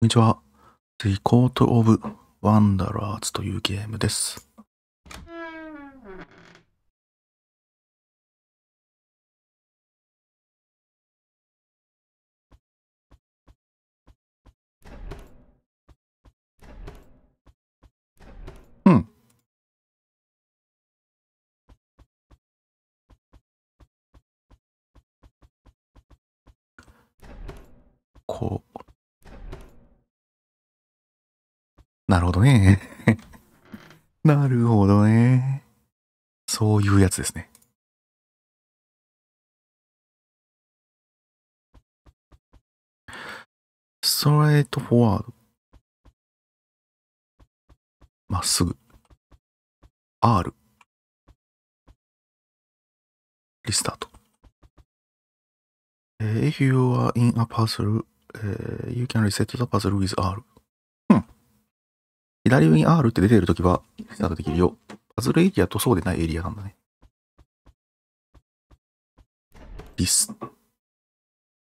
こんにちは。The Court of Wanderers というゲームです。うん。こう。なるほどね。なるほどね。そういうやつですね。ストレートフォワード。まっすぐ。R。リスタート。If you are in a puzzle, you can reset the puzzle with R. うん。左上に R って出てるときは、スタートできるよ。パズルエリアとそうでないエリアなんだね。リス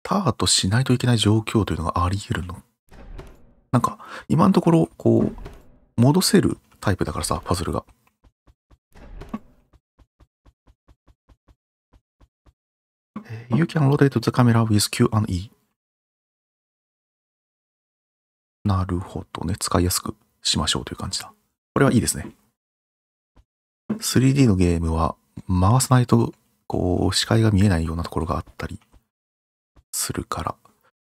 タートしないといけない状況というのがあり得るの。なんか、今のところ、こう、戻せるタイプだからさ、パズルが。えー You can rotate the camera with Q and E. なるほどね。使いやすくしましょうという感じだ。これはいいですね。3D のゲームは回さないと、こう、視界が見えないようなところがあったりするから。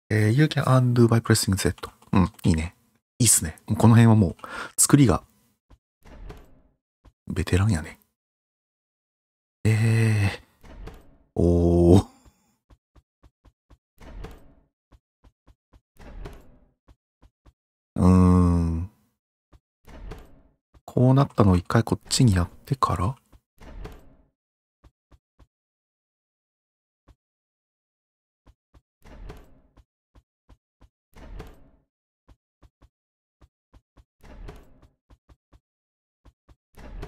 えー You can undo by pressing Z. うん、いいね。いいっすね。この辺はもう、作りが、ベテランやね。えー、おー。うーん。こうなったのを一回こっちにやってから？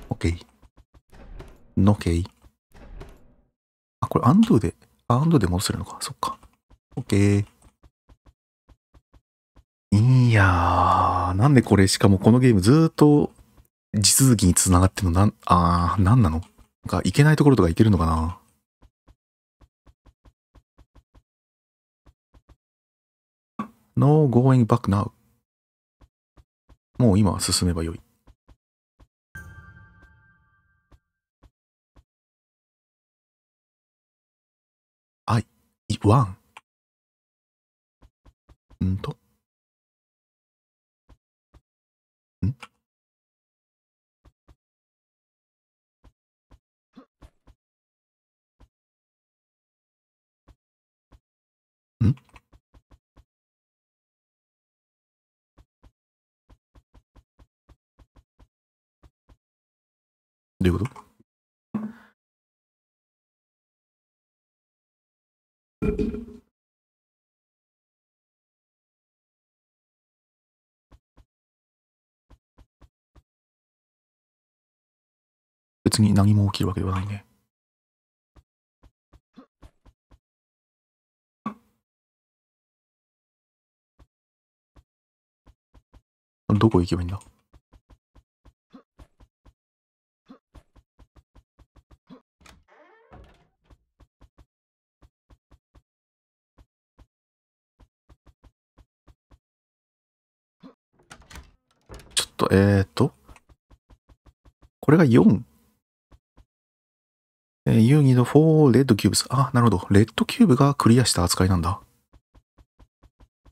オッケー。ノケイ。あ、これアンドゥで、アンドゥで戻せるのか。そっか。オッケー。いやー、なんでこれ、しかもこのゲームずーっと地続きに繋がってんの、なん、あー、なんなの？なんか、いけないところとかいけるのかな？No going back now. もう今は進めばよい。I, one. んと？どういうこと？別に何も起きるわけではないね。どこ行けばいいんだ？ちょっと、えーっと。これが4。えー、You need four red cubes. あ、なるほど。レッドキューブがクリアした扱いなんだ。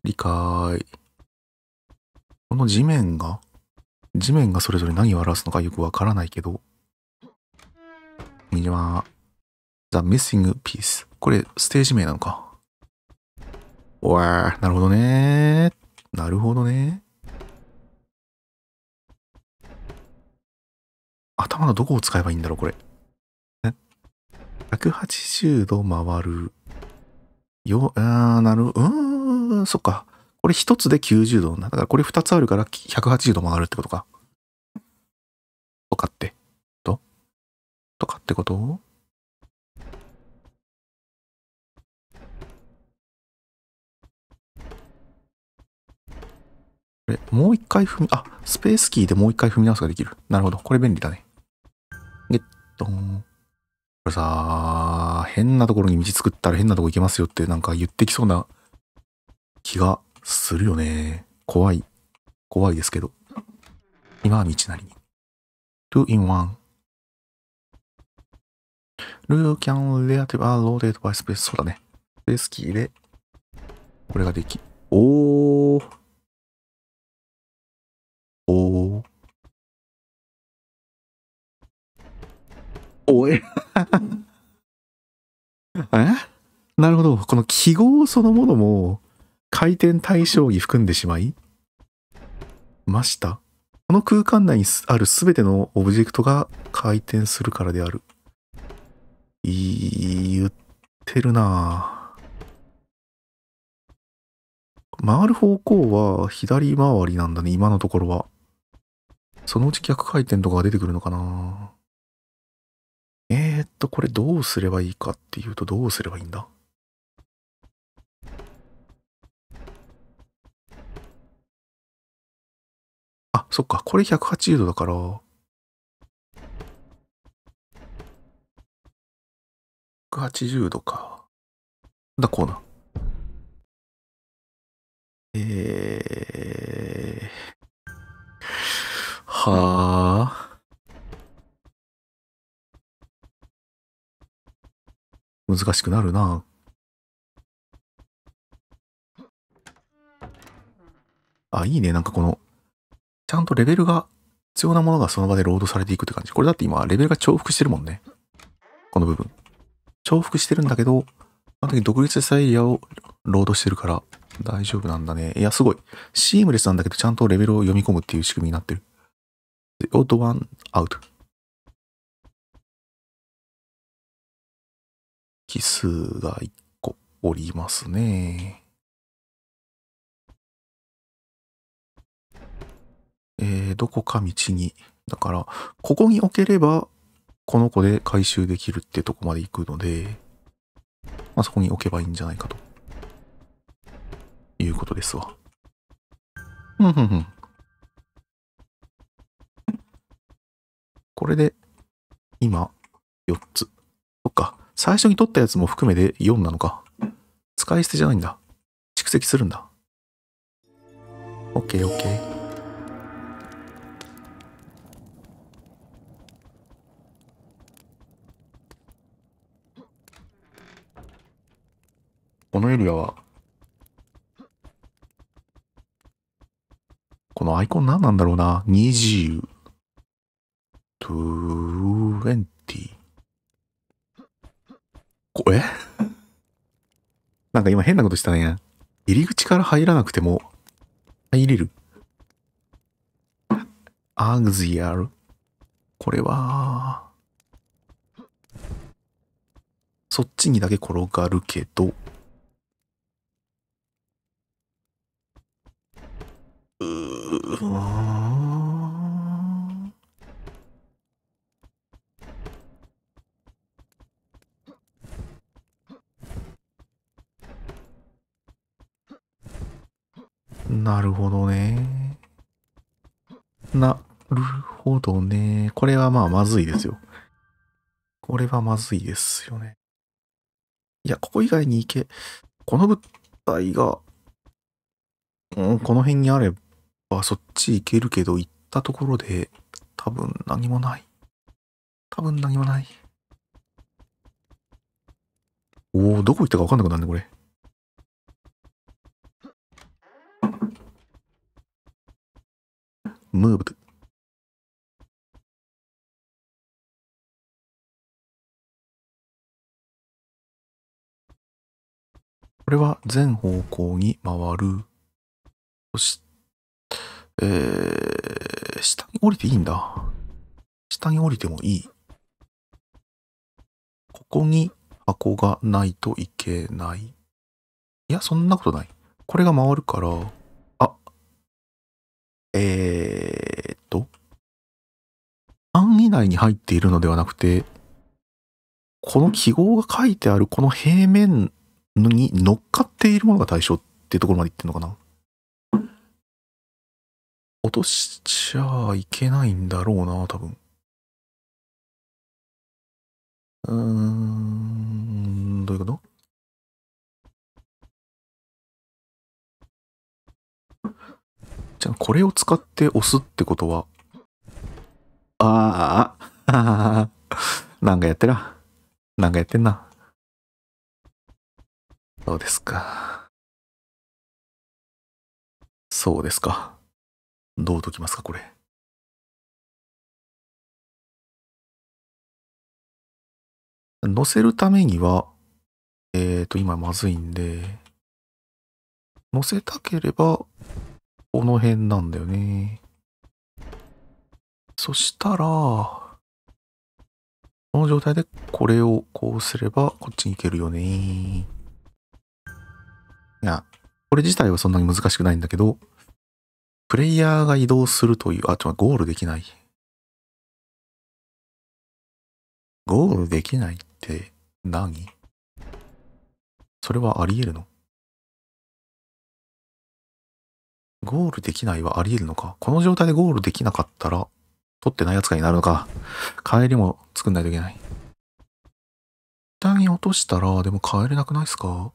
理解。この地面が、地面がそれぞれ何を表すのかよくわからないけど。右は、The Missing Piece。これ、ステージ名なのか。おわー、なるほどねなるほどね。頭のどこを使えばいいんだろう、これ。180度回る。よ、あー、なる、うーん、そっか。これ一つで90度なだ。からこれ二つあるから180度回るってことか。とかって。と？とかってこと？これ、もう一回踏み、あ、スペースキーでもう一回踏み直すができる。なるほど。これ便利だね。ゲットン。これさ、変なところに道作ったら変なとこ行けますよってなんか言ってきそうな気がするよね。怖い。怖いですけど。今は道なりに。2 in 1。Rule can relative are loaded by space. そうだね。スペースキーで、これができ、おー。おえ え？なるほど。この記号そのものも回転対象に含んでしまい？ました？この空間内にあるすべてのオブジェクトが回転するからである。言ってるな回る方向は左回りなんだね、今のところは。そのうち逆回転とかが出てくるのかなえー、っと、これどうすればいいかっていうと、どうすればいいんだ？あ、そっか。これ180度だから。180度か。だ、こうな。えー。はあ。難しくなるな。あ、いいね。なんかこの、ちゃんとレベルが必要なものがその場でロードされていくって感じ。これだって今、レベルが重複してるもんね。この部分。重複してるんだけど、あの時独立したエリアをロードしてるから大丈夫なんだね。いや、すごい。シームレスなんだけど、ちゃんとレベルを読み込むっていう仕組みになってる。The odd one out. 奇数が1個おりますね。えー、どこか道に。だから、ここに置ければ、この子で回収できるってとこまで行くので、まあ、そこに置けばいいんじゃないかと。いうことですわ。ふんふんふん。これで、今、4つ。そっか。最初に取ったやつも含めて4なのか。使い捨てじゃないんだ。蓄積するんだ。OK, OK。このエリアは、このアイコン何なんだろうな。20、20。こえ？なんか今変なことしたね。入り口から入らなくても入れる？アグジアル。これは、そっちにだけ転がるけど、うーなるほどね。なるほどね。これはまあまずいですよ。これはまずいですよね。いや、ここ以外に行け、この物体が、うん、この辺にあればそっち行けるけど、行ったところで多分何もない。多分何もない。おお、どこ行ったか分かんなくなるね、これ。ムーブ。これは全方向に回る。そし、えー、下に降りていいんだ。下に降りてもいい。ここに箱がないといけない。いや、そんなことない。これが回るから、えーっと、範囲内に入っているのではなくて、この記号が書いてあるこの平面に乗っかっているものが対象っていうところまでいってんのかな？落としちゃいけないんだろうな、多分。うーん、どういうこと？これを使って押すってことは、ああ、なんかやってな。なんかやってんな。そうですか？そうですか。どう解きますか、これ。乗せるためには、えっ、ー、と、今まずいんで、乗せたければ、この辺なんだよね。そしたら、この状態でこれをこうすればこっちに行けるよね。いや、これ自体はそんなに難しくないんだけど、プレイヤーが移動するという、あ、ちょ、ゴールできない。ゴールできないって何？それはあり得るの？ゴールできないはあり得るのか？この状態でゴールできなかったら、取ってない扱いになるのか？帰りも作んないといけない。下に落としたら、でも帰れなくないですか？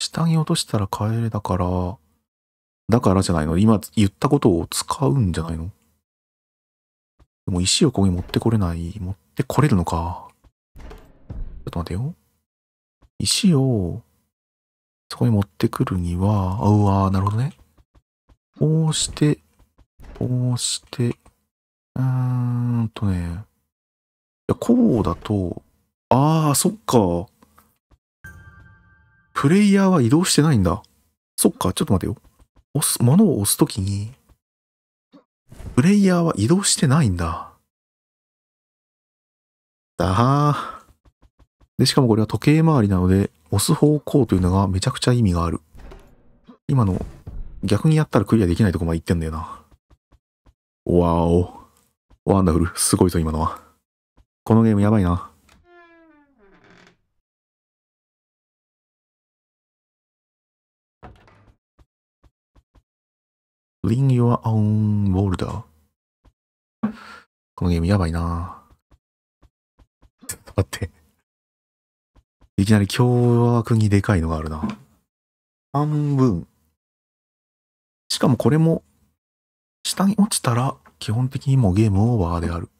下に落としたら帰れだから、だからじゃないの？今言ったことを使うんじゃないの？でも石をここに持ってこれない。持ってこれるのか。ちょっと待てよ。石を、そこに持ってくるには、あ、うわなるほどね。こうして、こうして、うーんとね。いや、こうだと、ああ、そっか。プレイヤーは移動してないんだ。そっか、ちょっと待てよ。押す、物を押すときに、プレイヤーは移動してないんだ。だはで、しかもこれは時計回りなので、押す方向というのがめちゃくちゃ意味がある。今の、逆にやったらクリアできないとこまで行ってんだよな。わお。ワンダフル。すごいぞ、今のは。このゲームやばいな。Ring your own boulder. このゲームやばいなちょっと待って。いきなり凶悪にでかいのがあるな。半分。しかもこれも、下に落ちたら基本的にもうゲームオーバーである。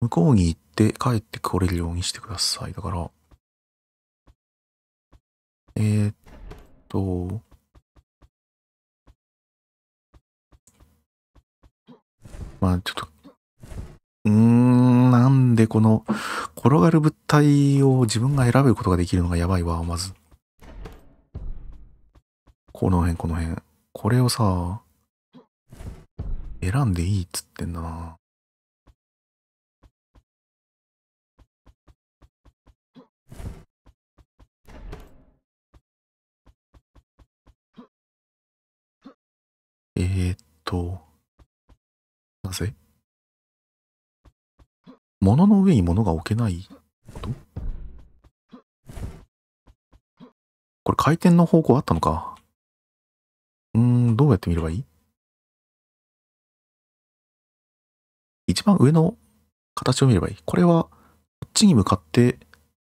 向こうに行って帰ってこれるようにしてください。だから、えー、っと、まあちょっと、うーん、なんでこの転がる物体を自分が選べることができるのがやばいわ、まず。この辺、この辺。これをさ、選んでいいっつってんだな。えー、っと、物の上に物が置けないこと？これ回転の方向あったのか？うーん、どうやって見ればいい？一番上の形を見ればいい。これは、こっちに向かって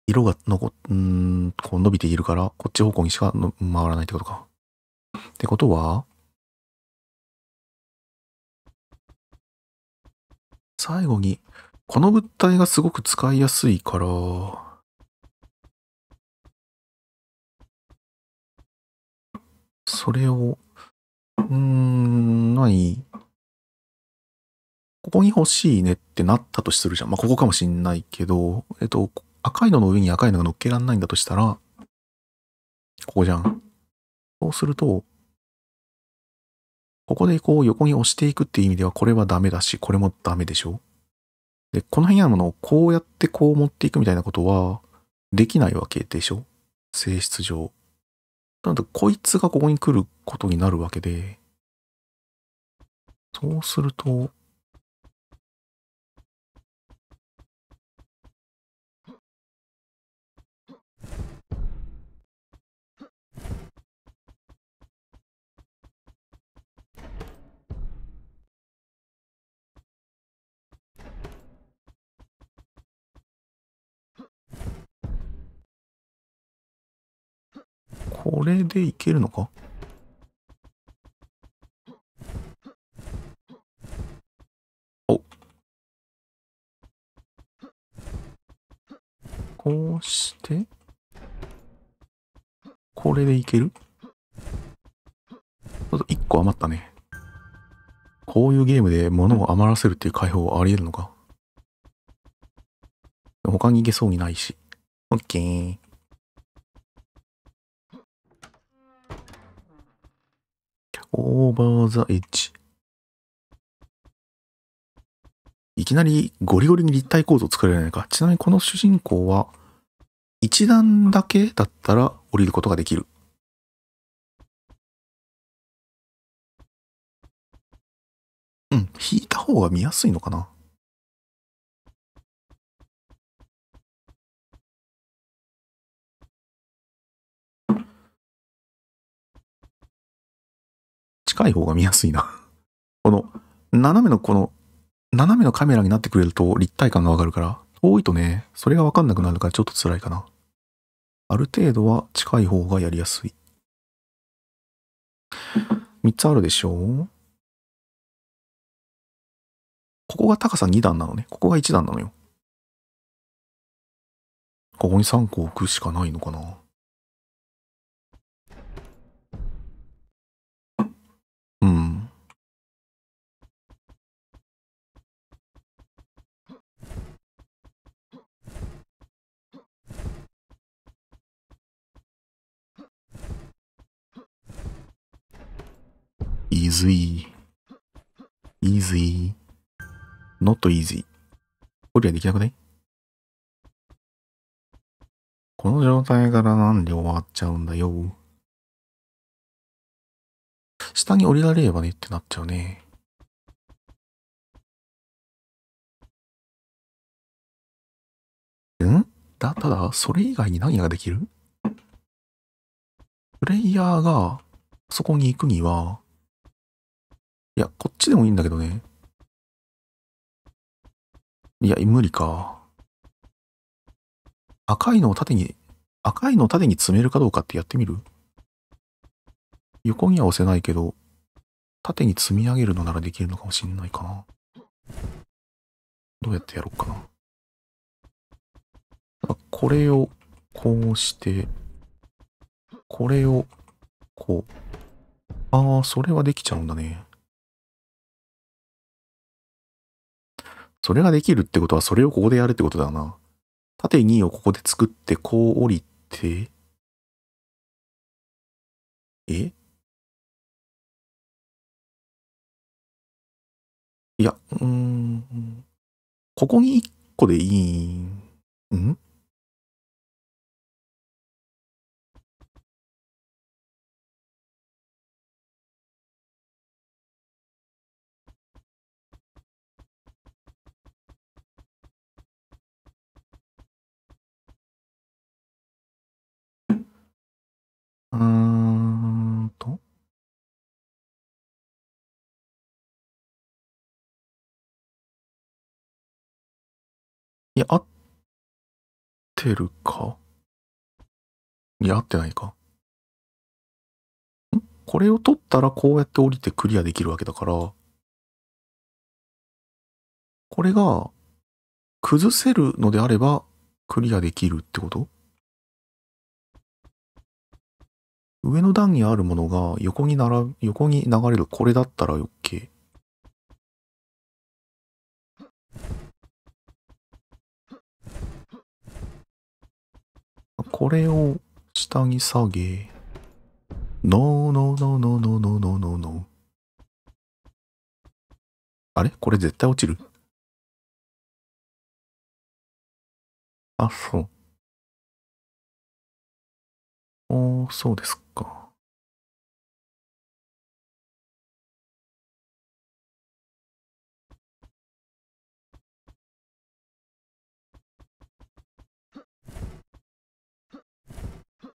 色がのこ、うん、こう伸びているから、こっち方向にしか回らないってことか。ってことは、最後に、この物体がすごく使いやすいから、それを、うーん、何ここに欲しいねってなったとするじゃん。まあ、ここかもしんないけど、えっと、赤いのの上に赤いのが乗っけらんないんだとしたら、ここじゃん。そうすると、ここでこう横に押していくっていう意味ではこれはダメだし、これもダメでしょで、この辺にあるものをこうやってこう持っていくみたいなことはできないわけでしょ？性質上。なので、こいつがここに来ることになるわけで、そうすると、これでいけるのか？お。こうして、これでいける？ちょっと1個余ったね。こういうゲームで物を余らせるっていう解放あり得るのか？他に行けそうにないし。オッケー。オーバーザエッジ。いきなりゴリゴリに立体構造作れないか。ちなみにこの主人公は、一段だけだったら降りることができる。うん、引いた方が見やすいのかな。近い方が見やすいな。この、斜めのこの、斜めのカメラになってくれると立体感がわかるから、遠いとね、それがわかんなくなるからちょっと辛いかな。ある程度は近い方がやりやすい。3つあるでしょうここが高さ2段なのね。ここが1段なのよ。ここに3個置くしかないのかな。うん。Easy, easy, not easy. これはできなくない？この状態からなんで終わっちゃうんだよ。下に降りられればねってなっちゃうね。ん？だ、ただ、それ以外に何ができる？プレイヤーがそこに行くには、いや、こっちでもいいんだけどね。いや、無理か。赤いのを縦に、赤いのを縦に詰めるかどうかってやってみる？横には押せないけど、縦に積み上げるのならできるのかもしんないかな。どうやってやろうかな。あこれをこうして、これをこう。ああ、それはできちゃうんだね。それができるってことは、それをここでやるってことだな。縦2をここで作って、こう降りて、え？いや、うーん。ここに1個でいいん？や、合ってるか？いや、合ってないか？ん？これを取ったらこうやって降りてクリアできるわけだから、これが崩せるのであればクリアできるってこと？上の段にあるものが横になら、横に流れるこれだったら OK。これを下に下げ、ノーノーノーノーノーノーノーノーノー。あれ？これ絶対落ちる？あ、そう。おー、そうですか。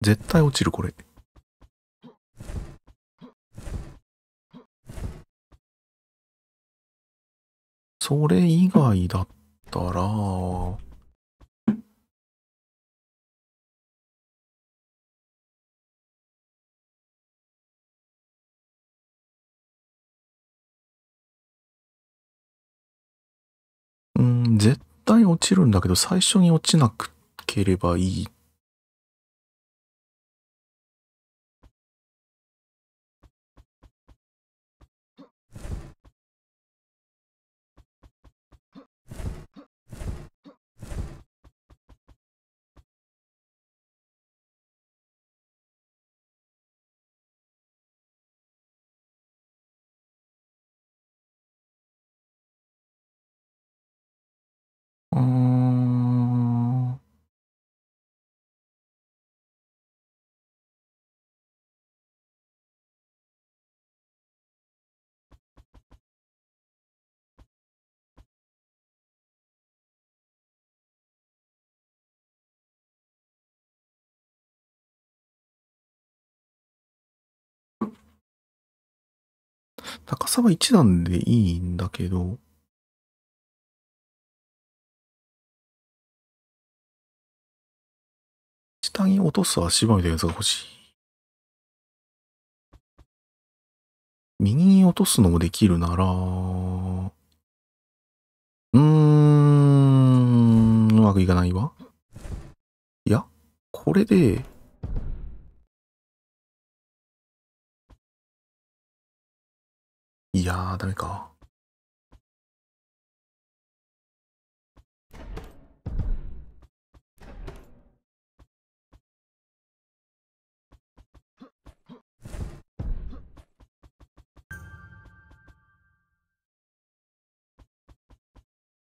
絶対落ちるこれ。それ以外だったら、うん、絶対落ちるんだけど、最初に落ちなければいい高さは1段でいいんだけど、下に落とす足場みたいなやつが欲しい。右に落とすのもできるなら、うーん、うまくいかないわ。いや、これで、いやー、ダメか。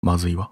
まずいわ。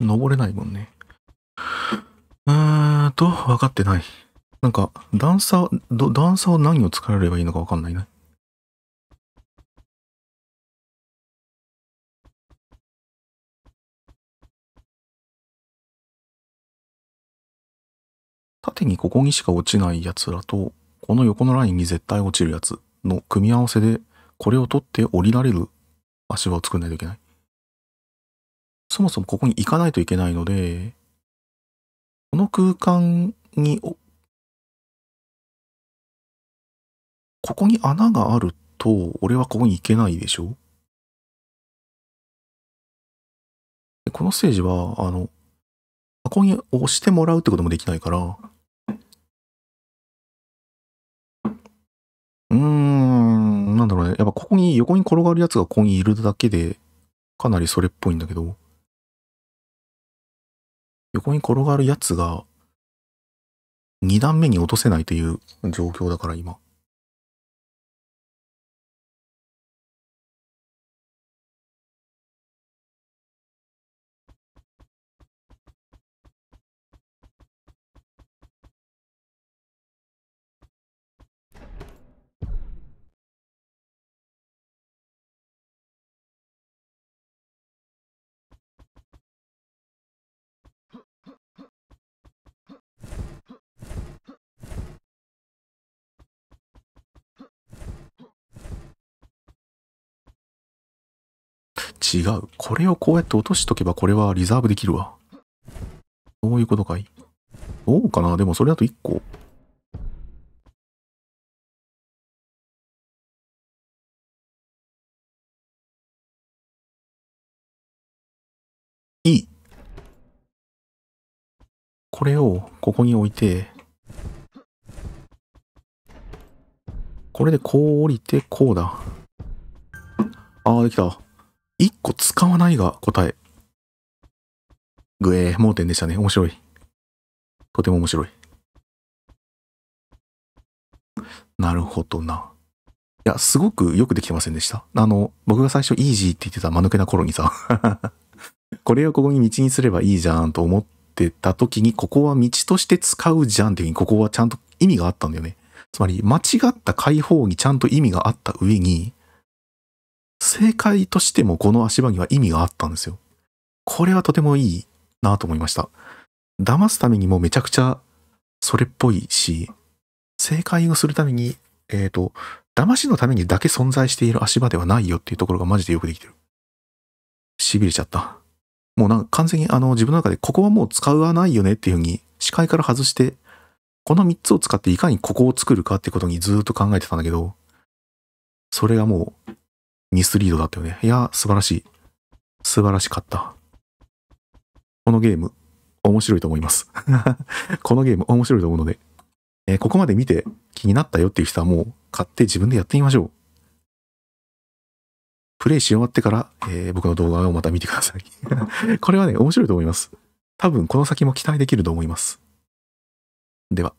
登れないもんね。うーんと、分かってない。なんか、段差、段差を何を作られればいいのか分かんないね。縦にここにしか落ちないやつらと、この横のラインに絶対落ちるやつの組み合わせで、これを取って降りられる足場を作んないといけない。そもそもここに行かないといけないので、この空間に、ここに穴があると、俺はここに行けないでしょ？このステージは、あの、ここに押してもらうってこともできないから、うーん、なんだろうね。やっぱここに横に転がるやつがここにいるだけで、かなりそれっぽいんだけど、横に転がるやつが、二段目に落とせないという状況だから今。違う。これをこうやって落としとけばこれはリザーブできるわ。どういうことかい？どうかな？でもそれだと1個。いい。これをここに置いて、これでこう降りてこうだ。ああ、できた。一個使わないが答え。ぐえー、盲点でしたね。面白い。とても面白い。なるほどな。いや、すごくよくできてませんでした。あの、僕が最初イージーって言ってた間抜けな頃にさ これをここに道にすればいいじゃんと思ってた時に、ここは道として使うじゃんっていうふうに、ここはちゃんと意味があったんだよね。つまり、間違った解放にちゃんと意味があった上に、正解としてもこの足場には意味があったんですよ。これはとてもいいなと思いました。騙すためにもめちゃくちゃそれっぽいし、正解をするために、えっ、ー、と、騙しのためにだけ存在している足場ではないよっていうところがマジでよくできてる。痺れちゃった。もうなんか完全にあの自分の中でここはもう使わないよねっていうふうに視界から外して、この3つを使っていかにここを作るかってことにずっと考えてたんだけど、それがもうミスリードだったよね。いや、素晴らしい。素晴らしかった。このゲーム、面白いと思います。このゲーム面白いと思うので、えー、ここまで見て気になったよっていう人はもう買って自分でやってみましょう。プレイし終わってから、えー、僕の動画をまた見てください。これはね、面白いと思います。多分この先も期待できると思います。では。